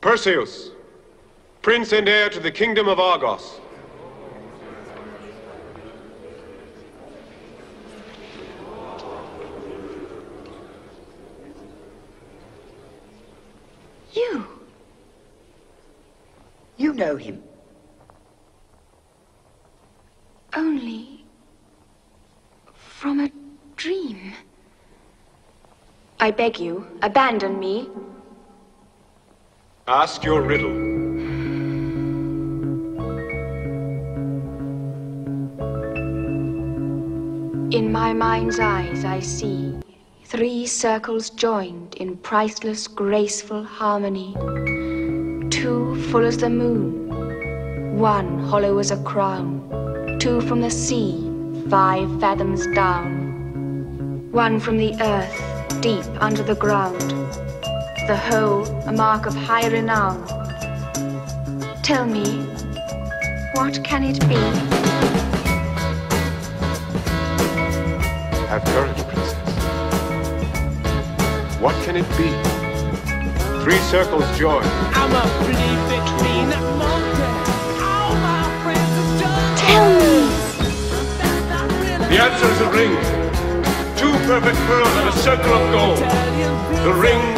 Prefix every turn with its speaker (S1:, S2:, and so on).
S1: Perseus, prince and heir to the kingdom of Argos.
S2: You.
S3: You know him.
S2: Only from a dream. I beg you, abandon me.
S1: Ask your riddle.
S2: In my mind's eyes, I see three circles joined in priceless, graceful harmony. Two full as the moon, one hollow as a crown, two from the sea, five fathoms down, one from the earth, deep under the ground, the whole a mark of high renown. Tell me, what can it be?
S1: Have courage, princess. What can it be? Three circles join.
S4: I'm a pretty between All my friends are done.
S2: Tell me!
S1: The answer is a ring. Two perfect pearls and a circle of gold. The ring of